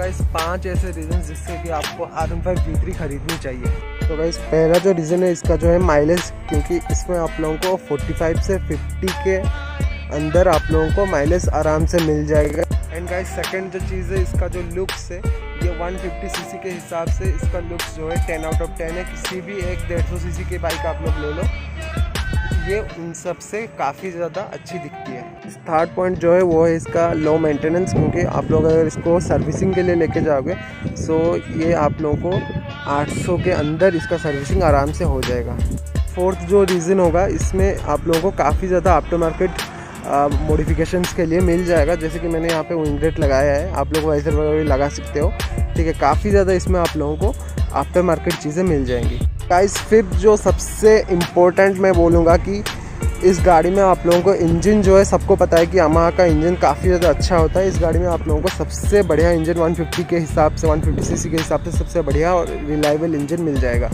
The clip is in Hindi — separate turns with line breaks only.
गाइस पाँच ऐसे रीज़न जिससे कि आपको आर वन फाइव वी खरीदनी चाहिए। तो गाइस पहला जो रीज़न है इसका जो है माइलेज क्योंकि इसमें आप लोगों को 45 से 50 के अंदर आप लोगों को माइलेज आराम से मिल जाएगा। एंड गाइस सेकंड जो चीज़ है इसका जो लुक्स है ये 150 सीसी के हिसाब से इसका लुक्स जो है 10 आउट ऑफ़ 10 है। किसी भी एक डेढ़ सौ सी की बाइक आप लोग ले लो। ये उन सबसे काफ़ी ज़्यादा अच्छी दिखती है। थर्ड पॉइंट जो है वो है इसका लो मेंटेनेंस क्योंकि आप लोग अगर इसको सर्विसिंग के लिए लेके जाओगे सो ये आप लोगों को 800 के अंदर इसका सर्विसिंग आराम से हो जाएगा। फोर्थ जो रीज़न होगा, इसमें आप लोगों को काफ़ी ज़्यादा आफ्टर मार्केट मॉडिफिकेशंस के लिए मिल जाएगा। जैसे कि मैंने यहाँ पे विंग्रेट लगाया है, आप लोग वाइजर वगैरह लगा सकते हो। ठीक है, काफ़ी ज़्यादा इसमें आप लोगों को आफ्टर मार्केट चीज़ें मिल जाएँगी। गाइस फिफ्थ जो सबसे इम्पोर्टेंट मैं बोलूँगा कि इस गाड़ी में आप लोगों को इंजन जो है, सबको पता है कि यामाहा का इंजन काफ़ी ज़्यादा अच्छा होता है। इस गाड़ी में आप लोगों को सबसे बढ़िया इंजन 150 के हिसाब से 150 सीसी के हिसाब से सबसे बढ़िया और रिलायबल इंजन मिल जाएगा।